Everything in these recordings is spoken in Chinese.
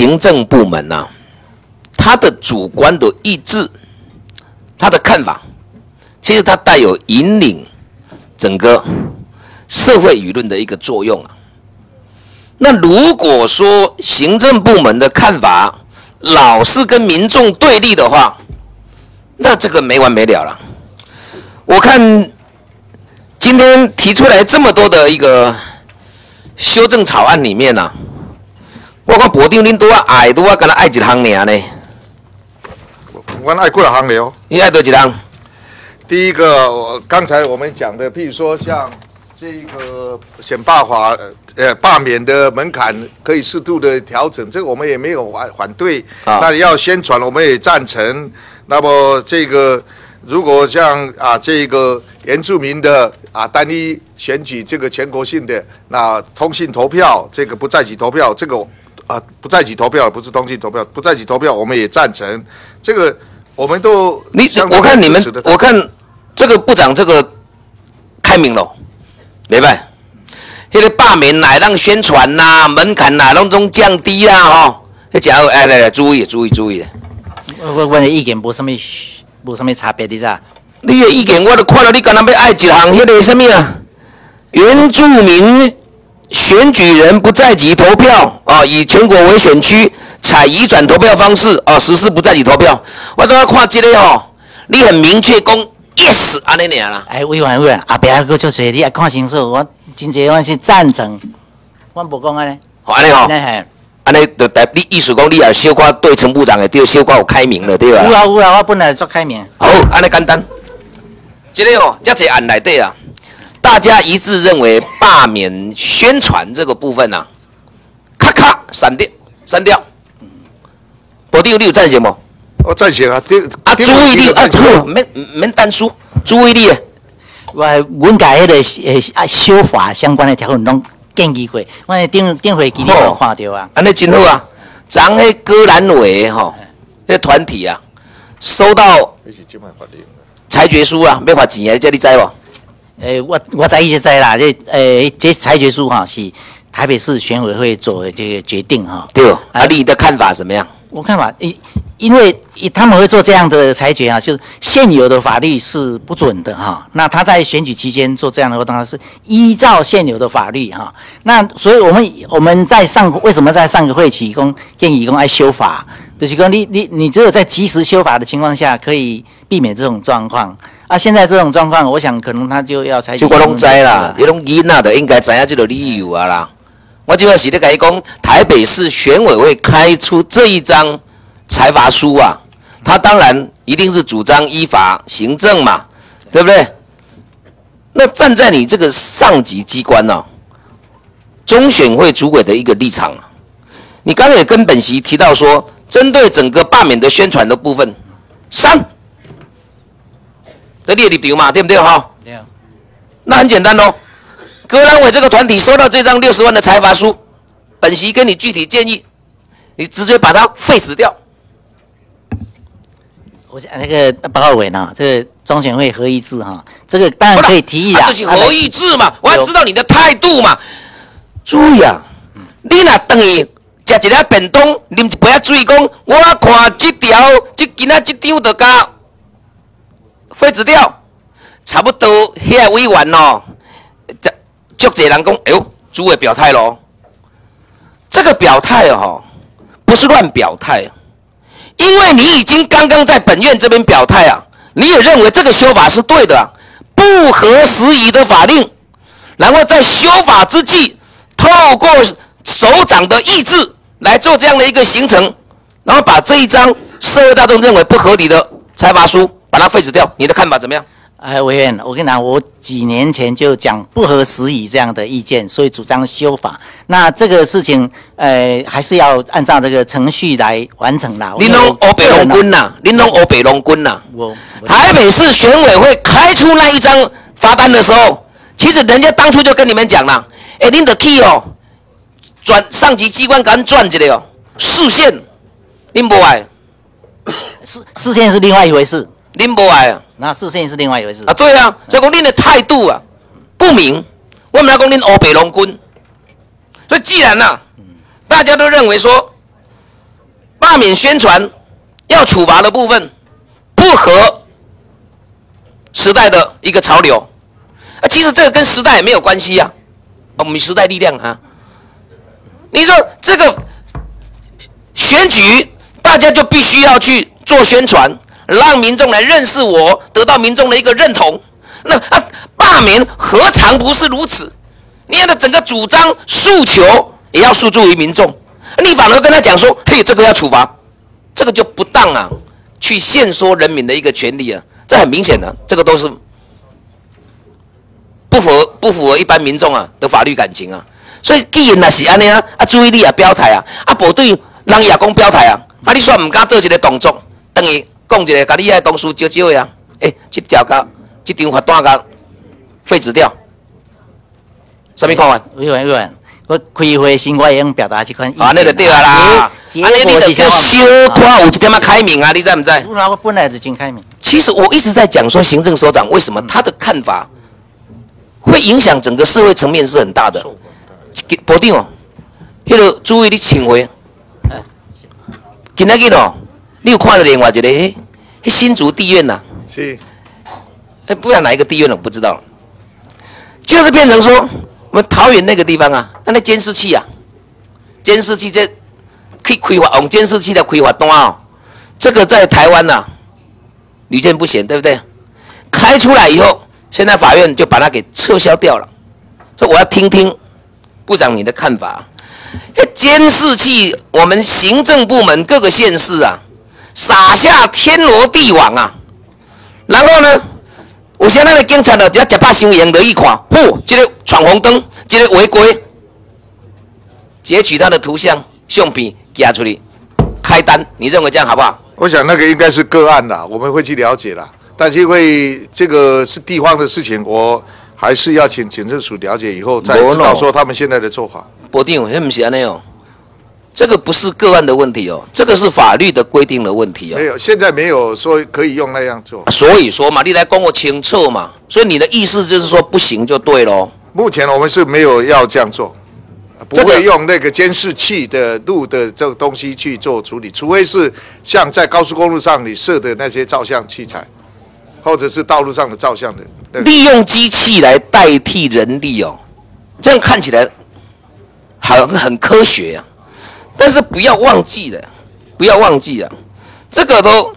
行政部门呐、他的主观的意志，他的看法，其实他带有引领整个社会舆论的一个作用啊。那如果说行政部门的看法老是跟民众对立的话，那这个没完没了了。我看今天提出来这么多的一个修正草案里面呢、我看保定恁多啊爱多啊，跟他爱一行尔呢，我爱过了行流。你爱多几行？第一个，我刚才我们讲的，譬如说像这个选罢法，呃，罢免的门槛可以适度的调整，这个我们也没有反反对。啊那要宣传，我们也赞成。那么这个如果像啊这个原住民的啊单一选举这个全国性的，那通信投票这个不在籍投票这个啊不在籍投票不是通信投票，不在籍投票我们也赞成。这个我们都你我看你们我看这个部长这个开明了，明白？那个罢免乃让宣传呐、门槛呐，拢总降低啦，吼、迄家伙，哎，来来，注意注意注意。我我的意见无什么无什么差别，你知道？你的意见我都看了，你敢若要爱一项迄个什么啊？原住民选举人不在籍投票啊，以全国为选区，采移转投票方式啊，实施不在籍投票。我都要看这个吼，你很明确讲 yes 安尼尔啦。哎，委员委员，后壁还佫足侪，你也看清楚。我真侪我是赞成，我无讲安尼。好，安尼吼，那系安尼就代你意思讲，你也小可对陈部长的对小可有开明了，对吧？有啊有啊，我本来做开明。好，安尼简单。这个哦，这侪案内底啊，大家一致认为罢免宣传这个部分啊，咔咔删掉，删掉。保定你有赞成不？我赞成啊，第啊，第注意力啊，赞成好免免单输，注意力的。我阮甲迄个诶啊修法相关的条文拢建议过，我的顶顶会记你有看到啊。安尼真好啊！昨迄戈兰伟吼，迄团体啊，收到裁决书啊，要罚钱啊，这你知无？诶、我我知伊就知啦，这诶、这裁决书哈是台北市选委会做的这个决定哈。对，啊，你的看法怎么样？我看法，因因为他们会做这样的裁决啊，就是现有的法律是不准的哈。那他在选举期间做这样的活动，他是依照现有的法律哈。那所以我们我们在上为什么在上个会期公建议公爱修法，就是说你你你只有在及时修法的情况下，可以避免这种状况。啊，现在这种状况，我想可能他就要采取就我拢知啦，这迄种囡仔的应该知影这个理由啊啦。我即摆是咧甲伊讲，台北市选委会开出这一张裁罚书啊，他当然一定是主张依法行政嘛，对不对？那站在你这个上级机关呢、中选会主委的一个立场啊，你刚才也跟本席提到说，针对整个罢免的宣传的部分，删，这列立场嘛，对不对哈？对啊那很简单哦，格兰伟这个团体收到这张六十万的财罚书，本席跟你具体建议，你直接把它废止掉。我想那个报告委呢，这个中选会合议制哈，这个当然可以提议啊。啊就是合议制嘛，我要知道你的态度嘛。注意啊，你那等于食一粒便当，啉一杯仔水，讲我看这条，这今仔这张就甲废止掉，差不多遐个委员哦，这足侪人讲，哎呦，主委表态咯。这个表态哦，不是乱表态，因为你已经刚刚在本院这边表态啊，你也认为这个修法是对的、不合时宜的法令，然后在修法之际，透过首长的意志来做这样的一个行程，然后把这一张社会大众认为不合理的裁罚书。把它废止掉，你的看法怎么样？哎，委员，我跟你讲，我几年前就讲不合时宜这样的意见，所以主张修法。那这个事情，呃，还是要按照这个程序来完成啦。您拢欧北龙军呐，您拢欧北龙军呐。我我台北市选委会开出那一张罚单的时候，其实人家当初就跟你们讲了，哎，您的 key 哦，转上级机关赶转一个哦，视线，您不爱，视视线是另外一回事，您不爱啊。那视线是另外一回事啊，。对啊，所以讲恁的态度啊不明，我们来讲恁欧北龙军。所以既然呐、大家都认为说罢免宣传要处罚的部分不合时代的一个潮流啊，其实这个跟时代也没有关系呀，我们时代力量啊，你说这个选举大家就必须要去做宣传，让民众来认识我，得到民众的一个认同。那啊，罢免何尝不是如此？你的整个主张诉求也要诉诸于民众，你反而跟他讲说：“嘿，这个要处罚，这个就不当啊！”去限缩人民的一个权利啊，这很明显的，这个都是不符合不符合一般民众啊的法律感情啊。所以既然那是安尼啊，啊注意力啊表态啊，啊部队人也讲表态啊，啊你说唔敢做一个动作，等于讲一个，甲你遐同事招招的啊，诶，这条甲这张罚单甲废止掉。什么看法？委员委员，我开会时我会用表达这款意见。啊，那就对啊啦。结安尼你果就小看有一点仔开明啊，你知唔知？不然我本来就真开明。其实我一直在讲说，行政首长为什么他的看法会影响整个社会层面是很大的。保定哦，迄个注意你请回。今仔日哦，你有看到另外一个，迄迄新竹地院呐、是哎，不然哪一个地院了，我不知道。就是变成说，我们桃园那个地方啊，那那监视器啊，监视器这可以开发用监视器的开发单哦，这个在台湾呐、啊，屡见不鲜，对不对？开出来以后，现在法院就把它给撤销掉了。所以我要听听部长你的看法。哎监视器，我们行政部门各个县市啊，撒下天罗地网啊，然后呢？有些咱的警察呢，只要一百伤赢，就一看，嚯，这个闯红灯，这个违规，截取他的图像、相片，寄出去，开单。你认为这样好不好？我想那个应该是个案啦，我们会去了解啦。但是因为这个是地方的事情，我还是要请警政署了解以后再知道说他们现在的做法。保定，那不是安尼哦，这个不是个案的问题哦，这个是法律的规定的问题哦没。有，现在没有说可以用那样做。所以说嘛，你来跟我清楚嘛。所以你的意思就是说不行就对喽。目前我们是没有要这样做，不这个会用那个监视器的录的这个东西去做处理，除非是像在高速公路上你设的那些照相器材，或者是道路上的照相的。那个利用机器来代替人力哦，这样看起来很很科学呀、但是不要忘记了，不要忘记了，这个都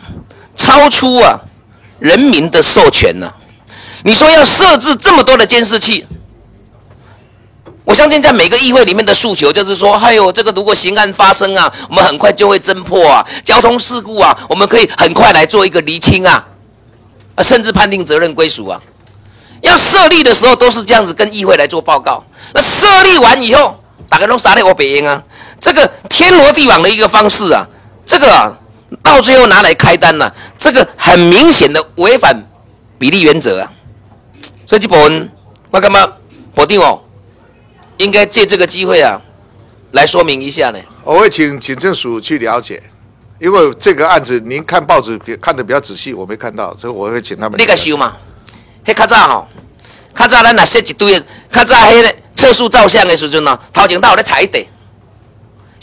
超出啊人民的授权呐、你说要设置这么多的监视器，我相信在每个议会里面的诉求就是说，还有这个如果刑案发生啊，我们很快就会侦破啊，交通事故啊，我们可以很快来做一个厘清啊，啊，甚至判定责任归属啊。要设立的时候都是这样子跟议会来做报告。那设立完以后，打个龙撒在我北英啊，这个天罗地网的一个方式啊，这个啊，到最后拿来开单呢、这个很明显的违反比例原则啊。所以这部分我干嘛保定哦，应该借这个机会啊，来说明一下呢。我会请警政署去了解，因为这个案子您看报纸看的比较仔细，我没看到，所以我会请他们。你甲收嘛？迄较早吼，较早咱若设一堆的，较早迄个测速照相的时阵哦，头前都有咧踩一地。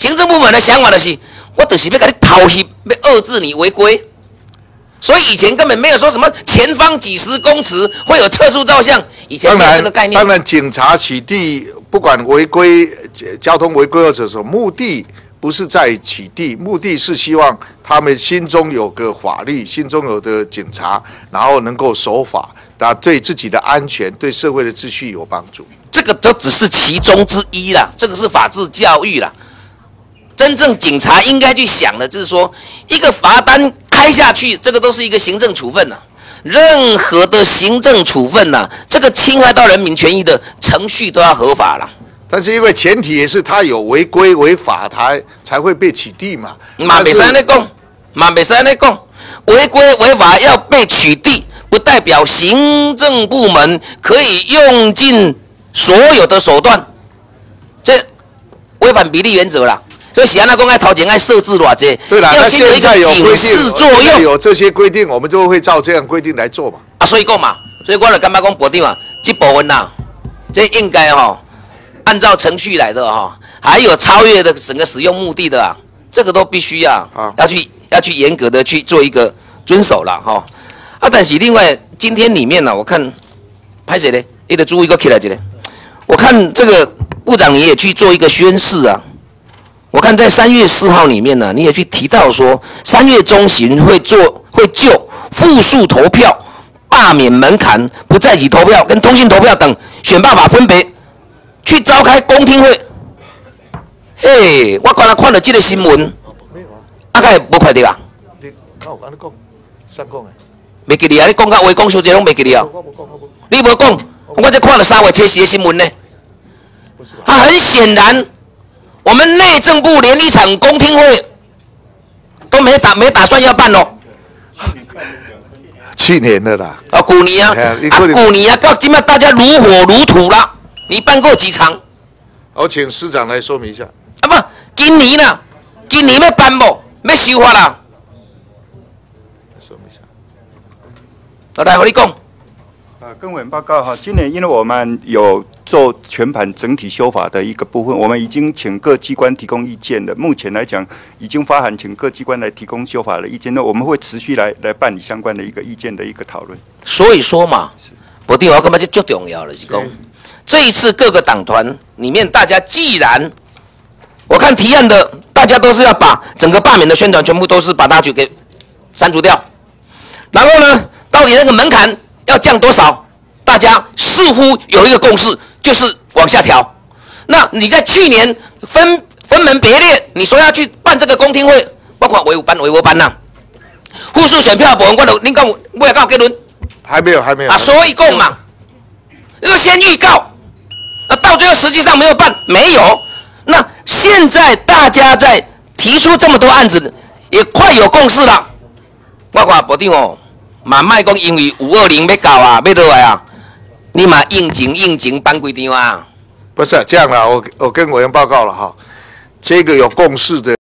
行政部门的想法就是，我就是要甲你偷袭，要遏制你违规。所以以前根本没有说什么前方几十公尺会有测速照相，以前没有这个概，念当。然，警察取缔不管违规、呃交通违规或者什么，目的不是在取缔，目的是希望他们心中有个法律，心中有的警察，然后能够守法，那对自己的安全、对社会的秩序有帮助。这个都只是其中之一啦，这个是法治教育啦。真正警察应该去想的，就是说，一个罚单开下去，这个都是一个行政处分呐、任何的行政处分呐、这个侵害到人民权益的程序都要合法了。但是因为前提也是他有违规违法，他才会被取缔嘛。嘛，袂使安尼讲，嘛袂使安尼讲，违规违法要被取缔，不代表行政部门可以用尽所有的手段，这违反比例原则啦。所以喜安那公开头前爱设置偌济，对了，要那先有一个现在有警示，作用有这些规定，我们就会照这样规定来做嘛。啊，所以讲嘛，所以我就感觉讲保定嘛，这部分呐、这应该哈、按照程序来的哈、还有超越的整个使用目的的啊，这个都必须要好要去要去严格的去做一个遵守了哈。啊，但是另外今天里面呢、我看拍谁呢？一个注意个起来这个，我看这个部长你也去做一个宣誓啊。我看在三月四号里面呢、你也去提到说，三月中旬会做会就复数投票、罢免门槛、不在籍投票跟通信投票等选办法分别去召开公听会。嘿，我刚才看了这个新闻，没有啊，啊，该无快点啊？你看我安尼讲，谁讲的？袂记你啊！你讲到话讲小姐拢袂记你啊！你无讲，我才看了三月七十的新闻呢。不是吧？啊，很显然，我们内政部连一场公听会都没打没打算要办哦。去年的啦，啊，古年啊，啊古年啊，到今麦大家如火如荼啦。你办过几场？我请市长来说明一下。啊不，今年啦，今年要办不？要修法啦。说明一下。我来和你讲，啊，跟委员报告哈，今年因为我们有做全盘整体修法的一个部分，我们已经请各机关提供意见了。目前来讲，已经发函请各机关来提供修法的意见，那我们会持续来来办理相关的一个意见的一个讨论。所以说嘛，不对，我根本就最重要的是讲，这一次各个党团里面，大家既然我看提案的，大家都是要把整个罢免的宣传全部都是把它去给删除掉，然后呢，到底那个门槛要降多少？大家似乎有一个共识，就是往下调。那你在去年分分门别列，你说要去办这个公听会，包括维吾班、维吾班呐、复数选票部分，我都恁讲有我也告结论。还没有，还没有。啊，所以供嘛，要先预告，那到最后实际上没有办，没有。那现在大家在提出这么多案子，也快有共识了。我看部长哦，嘛卖讲因为五二零要搞啊，要落来啊，你嘛应景应景办几场啊？不是这样啦，我我跟委员报告了哈，这个有共识的。